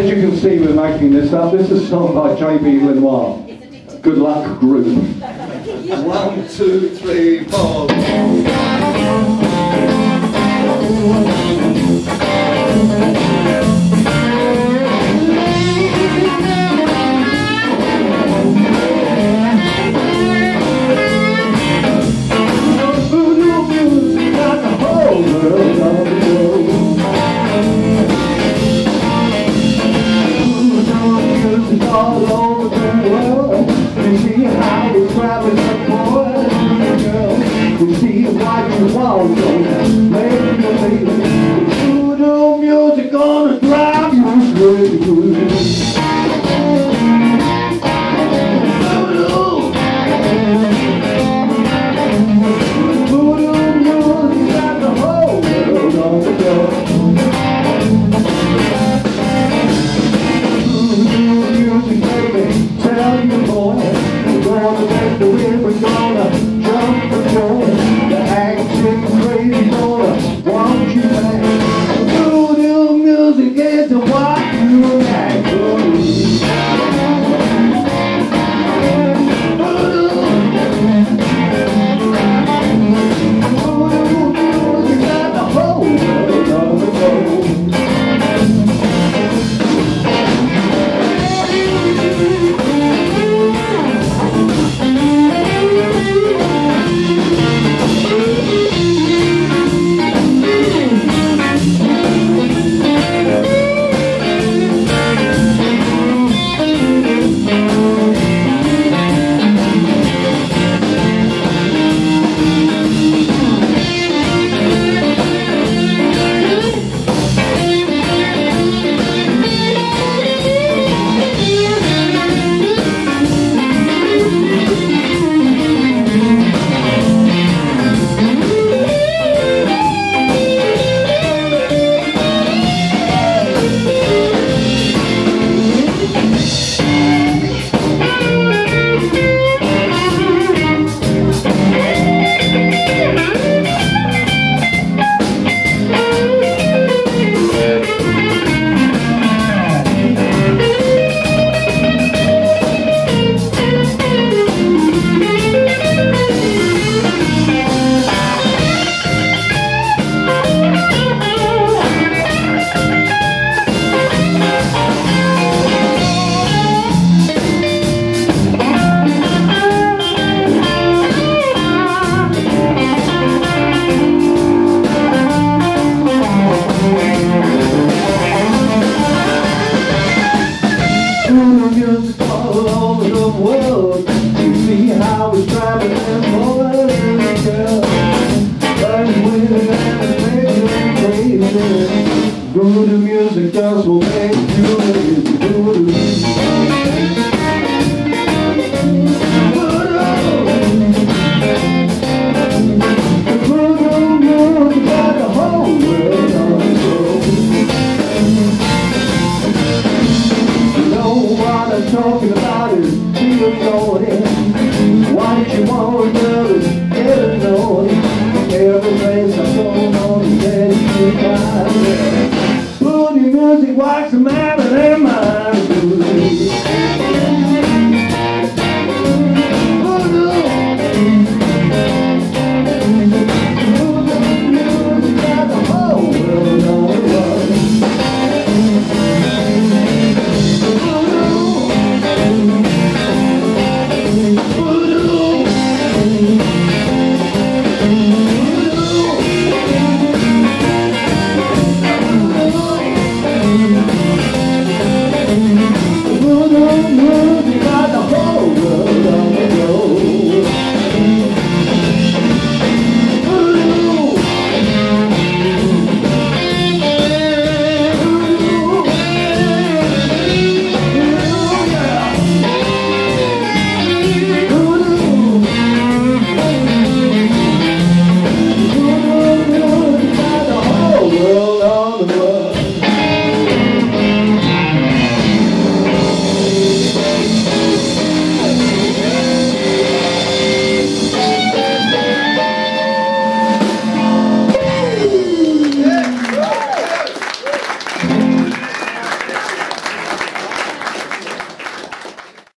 as you can see, we're making this up. This is sung by J.B. Lenoir. Good luck, group. One, two, three, four. Thank you. man